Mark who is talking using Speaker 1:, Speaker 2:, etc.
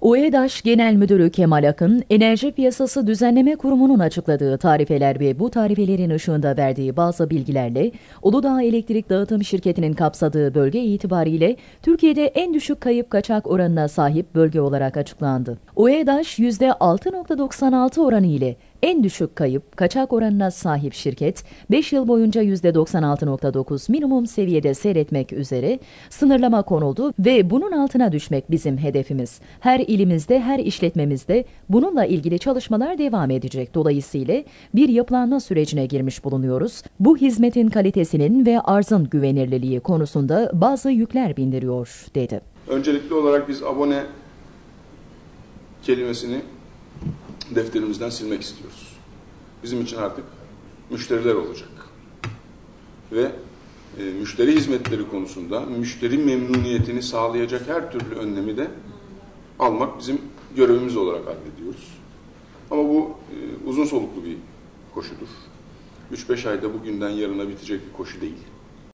Speaker 1: UEDAŞ Genel Müdürü Kemal Akın, Enerji Piyasası Düzenleme Kurumu'nun açıkladığı tarifeler ve bu tarifelerin ışığında verdiği bazı bilgilerle Uludağ Elektrik Dağıtım Şirketi'nin kapsadığı bölge itibariyle Türkiye'de en düşük kayıp kaçak oranına sahip bölge olarak açıklandı. UEDAŞ %6.96 oranı ile en düşük kayıp kaçak oranına sahip şirket 5 yıl boyunca %96.9 minimum seviyede seyretmek üzere sınırlama konuldu ve bunun altına düşmek bizim hedefimiz. Her ilimizde, her işletmemizde bununla ilgili çalışmalar devam edecek. Dolayısıyla bir yapılanma sürecine girmiş bulunuyoruz. Bu hizmetin kalitesinin ve arzın güvenirliliği konusunda bazı yükler bindiriyor, dedi.
Speaker 2: Öncelikli olarak biz abone kelimesini defterimizden silmek istiyoruz. Bizim için artık müşteriler olacak. Ve e, müşteri hizmetleri konusunda müşteri memnuniyetini sağlayacak her türlü önlemi de almak bizim görevimiz olarak addediyoruz. Ama bu e, uzun soluklu bir koşudur. 3-5 ayda bugünden yarına bitecek bir koşu değil.